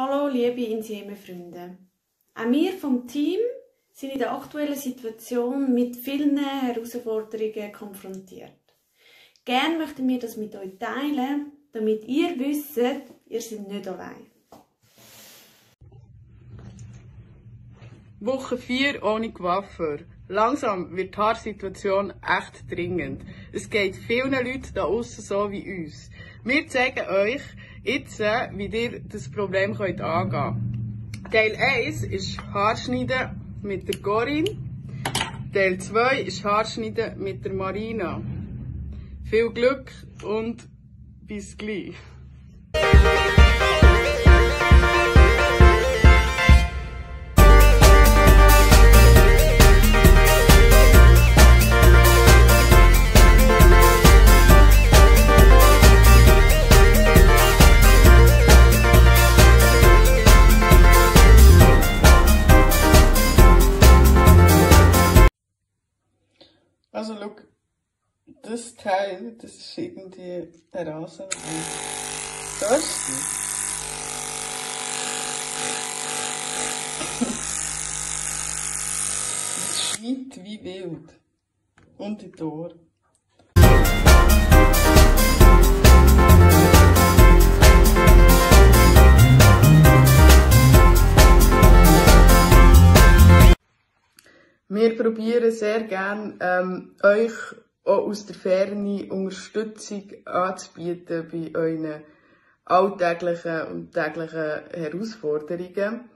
Hallo liebe Insieme-Freunde. Auch wir vom Team sind in der aktuellen Situation mit vielen Herausforderungen konfrontiert. Gerne möchten wir das mit euch teilen, damit ihr wisst, ihr seid nicht allein. Woche 4 ohne Coiffeur. Langsam wird die Haarsituation echt dringend. Es geht vielen Leuten da außen so wie uns. Wir zeigen euch jetzt, äh, wie ihr das Problem könnt angehen könnt. Teil 1 ist Haarschneiden mit der Corinne. Teil 2 ist Haarschneiden mit der Marina. Viel Glück und bis gleich. Also, schau, das Teil, das ist ein Rasen. Da ist sie. Es schneit wie wild. Und die Tore. Wir probieren sehr gerne, ähm, euch auch aus der Ferne Unterstützung anzubieten bei euren alltäglichen und täglichen Herausforderungen.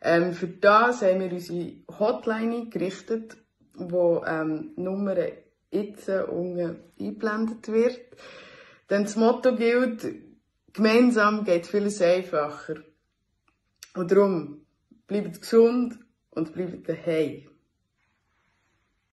Ähm, für das haben wir unsere Hotline gerichtet, wo ähm, Nummer jetzt unten eingeblendet wird. Denn das Motto gilt, gemeinsam geht vieles einfacher. Und darum, bleibt gesund und bleibt daheim.